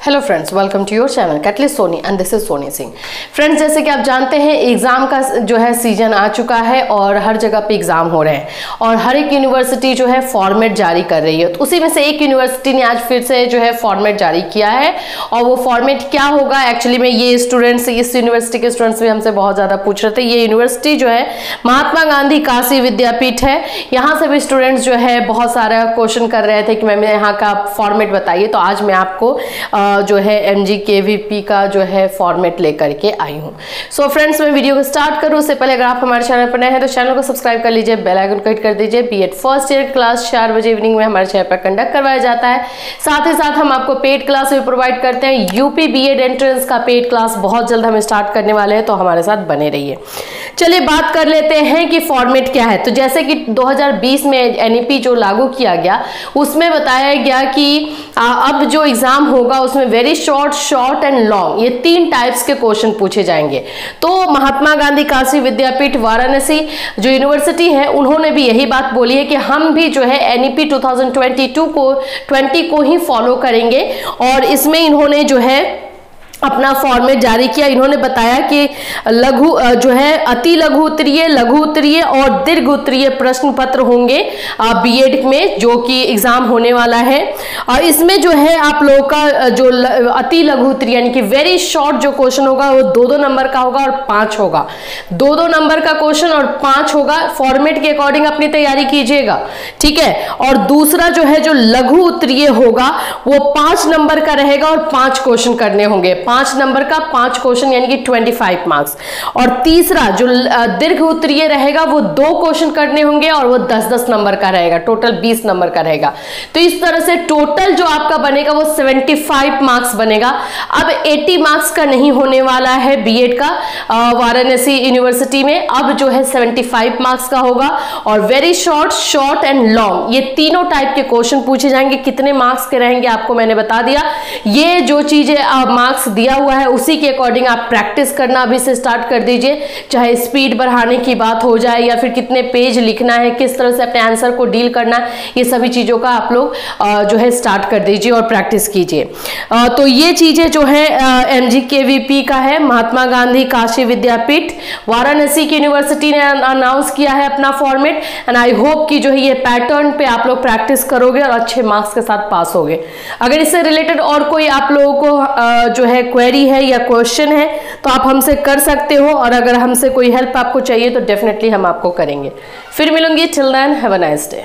Hello friends welcome to your channel catalyst Soni and this is Soni Singh friends जैसे कि आप जानते हैं एग्ज़ाम का जो है सीज़न आ चुका है और हर जगह पे एग्ज़ाम हो रहे हैं और हर एक यूनिवर्सिटी जो है फॉर्मेट जारी कर रही है। तो उसी में से एक यूनिवर्सिटी ने आज फिर से जो है फॉर्मेट जारी किया है और वो फॉर्मेट क्या होगा? एक्चुअली में ये स्टूडेंट्स इस यूनिवर्सिटी के स्टूडेंट्स भी हमसे बहुत ज़्यादा पूछ रहे थे। ये यूनिवर्सिटी जो है महात्मा गांधी काशी विद्यापीठ है। यहाँ से भी स्टूडेंट्स जो है बहुत सारा क्वेश्चन कर रहे थे कि मैम, यहाँ का फॉर्मेट बताइए। तो आज मैं आपको जो है एम जी के का जो है फॉर्मेट लेकर के आई हूँ। सो फ्रेंड्स मैं वीडियो को स्टार्ट करूँ, उससे पहले अगर आप हमारे चैनल पर नए हैं तो चैनल को सब्सक्राइब कर लीजिए बेल आइकन क्लिक कर दीजिए। बी फ़र्स्ट ईयर क्लास चार बजे इवनिंग में हमारे चैनल पर कंडक्ट करवाया जाता है। साथ ही साथ हम आपको पेड क्लास भी प्रोवाइड करते हैं। यूपी बी एंट्रेंस का पेड क्लास बहुत जल्द हम स्टार्ट करने वाले हैं तो हमारे साथ बने रहिए। चलिए बात कर लेते हैं कि फॉर्मेट क्या है। तो जैसे कि 2020 में एनईपी जो लागू किया गया, उसमें बताया गया कि अब जो एग्ज़ाम होगा, उसमें very short short and long ये तीन टाइप्स के क्वेश्चन पूछे जाएँगे। तो महात्मा गांधी काशी विद्यापीठ वाराणसी, जो यूनिवर्सिटी है, उन्होंने भी यही बात बोली है कि हम भी जो है एनईपी 2022 को 20 को ही फॉलो करेंगे और इसमें इन्होंने जो है अपना फॉर्मेट जारी किया। इन्होंने बताया कि लघु जो है, अति लघु उत्तरीय लघु उत्तरीय और दीर्घ उत्तरीय प्रश्न पत्र होंगे बीएड में, जो कि एग्ज़ाम होने वाला है। और इसमें जो है, आप लोगों का जो अति लघु उत्तरीय, यानी कि वेरी शॉर्ट जो क्वेश्चन होगा, वो दो दो नंबर का होगा और पाँच होगा। दो दो नंबर का क्वेश्चन और पाँच होगा। फॉर्मेट के अकॉर्डिंग अपनी तैयारी कीजिएगा, ठीक है? और दूसरा जो है, जो लघु उत्तरीय होगा, वो पाँच नंबर का रहेगा और पाँच क्वेश्चन करने होंगे। पाँच नंबर का, पाँच क्वेश्चन यानी कि ट्वेंटी फाइव मार्क्स और तीसरा जो दीर्घ उत्तरीय रहेगा, वो दो क्वेश्चन करने होंगे और वो दस दस नंबर का रहेगा टोटल बीस नंबर का रहेगा। तो इस तरह से टोटल जो आपका बनेगा, वो सेवेंटी फाइव मार्क्स बनेगा। अब एटी मार्क्स का नहीं होने वाला है बीएड का वाराणसी यूनिवर्सिटी में। अब जो है सेवेंटी फाइव मार्क्स का होगा और very short short and long ये तीनों टाइप के क्वेश्चन पूछे जाएँगे। कितने मार्क्स के रहेंगे आपको मैंने बता दिया। ये जो चीज़ें मार्क्स दिया हुआ है। उसी के अकॉर्डिंग आप प्रैक्टिस करना अभी से स्टार्ट कर दीजिए। चाहे स्पीड बढ़ाने की बात हो जाए या फिर कितने पेज लिखना है, किस तरह से अपने आंसर को डील करना है, ये सभी चीज़ों का आप लोग जो है स्टार्ट कर दीजिए और प्रैक्टिस कीजिए। तो ये चीज़ें जो है एम का है, महात्मा गांधी काशी विद्यापीठ। वाराणसी की यूनिवर्सिटी ने अनाउंस किया है अपना फॉर्मेट एंड आई होप कि जो है ये पैटर्न पे आप लोग प्रैक्टिस करोगे और अच्छे मार्क्स के साथ पास होगे। अगर इससे रिलेटेड और कोई आप लोगों को जो है क्वेरी है या क्वेश्चन है तो आप हमसे कर सकते हो और अगर हमसे कोई हेल्प आपको चाहिए तो डेफिनेटली हम आपको करेंगे। फिर मिलूँगी। Till have a nice day